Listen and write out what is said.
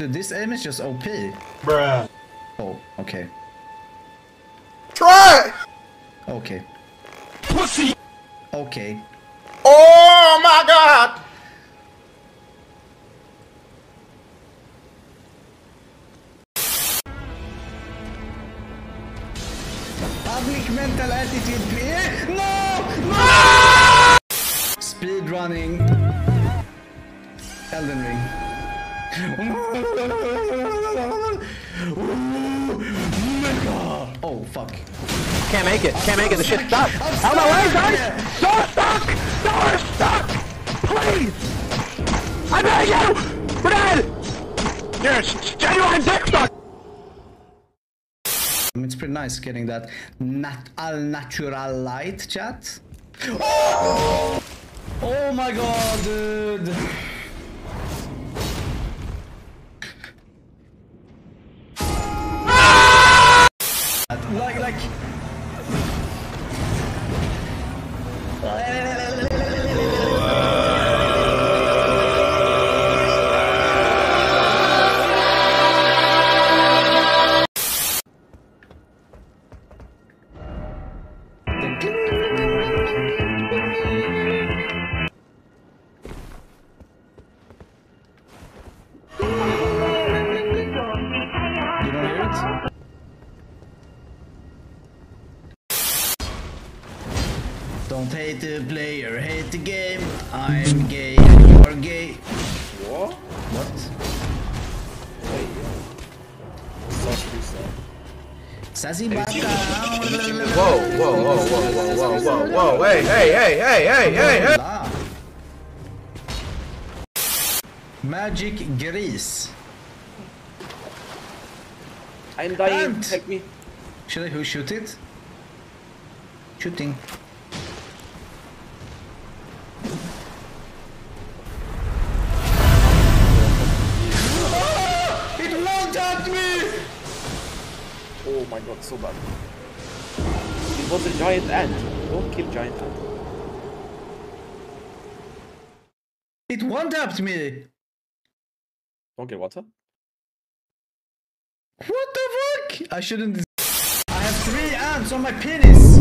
Dude, this aim is just OP. Bruh. Oh, okay. Try! Okay. Pussy! Okay. Oh my god! Public mental attitude clear. No! No! Speed running. Elden Ring. Oh fuck. Can't make it. Can't make it. The shit's stuck. Out my way, guys! Door stuck! Door stuck! Please! I beg you! Brad! You're a genuine dick stuck! Um, it's pretty nice getting that nat all natural light chat. Oh! Oh my god, dude! Ah! like, like. Don't hate the player, hate the game. I'm gay and you're gay. What? What? Sassy baka. Whoa, whoa, whoa, whoa, whoa, whoa, whoa, whoa, hey, hey, hey, hey, hey, hey, hey! Magic Gris. I'm dying. Ant! Help me. Should I who shoot it? Shooting. At me! Oh my god, so bad. It was a giant ant. Don't kill giant ant. It one tapped me! Don't kill water. What the fuck? I shouldn't. I have three ants on my penis!